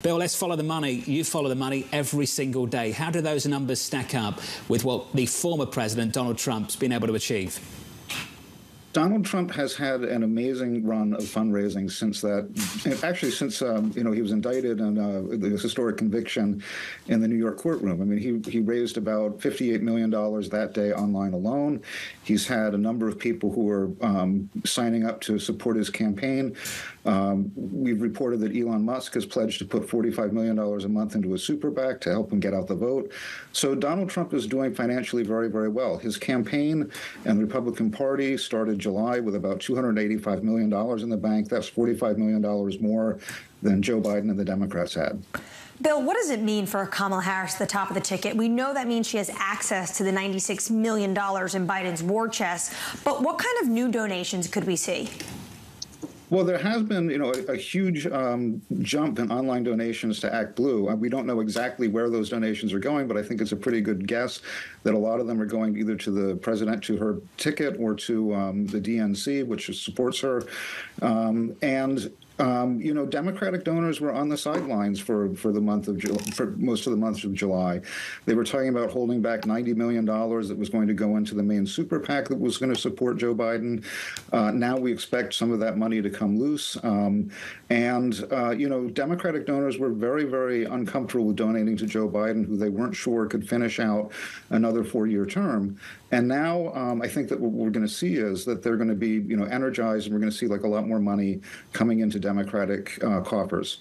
Bill, let's follow the money. You follow the money every single day. How do those numbers stack up with what the former president, Donald Trump's been able to achieve? Donald Trump has had an amazing run of fundraising since that, actually since um, you know he was indicted and uh, the historic conviction in the New York courtroom. I mean, he he raised about 58 million dollars that day online alone. He's had a number of people who are um, signing up to support his campaign. Um, we've reported that Elon Musk has pledged to put $45 million a month into a super PAC to help him get out the vote. So Donald Trump is doing financially very, very well. His campaign and the Republican Party started July with about $285 million in the bank. That's $45 million more than Joe Biden and the Democrats had. Bill, what does it mean for Kamala Harris at the top of the ticket? We know that means she has access to the $96 million in Biden's war chest, but what kind of new donations could we see? Well, there has been, you know, a, a huge um, jump in online donations to ActBlue. Uh, we don't know exactly where those donations are going, but I think it's a pretty good guess that a lot of them are going either to the president, to her ticket, or to um, the DNC, which supports her. Um, and um, you know, Democratic donors were on the sidelines for, for the month of July, for most of the month of July. They were talking about holding back $90 million that was going to go into the main super PAC that was going to support Joe Biden. Uh, now we expect some of that money to come loose. Um, and, uh, you know, Democratic donors were very, very uncomfortable with donating to Joe Biden, who they weren't sure could finish out another four year term. And now um, I think that what we're going to see is that they're going to be, you know, energized and we're going to see like a lot more money coming into Democratic uh, coffers.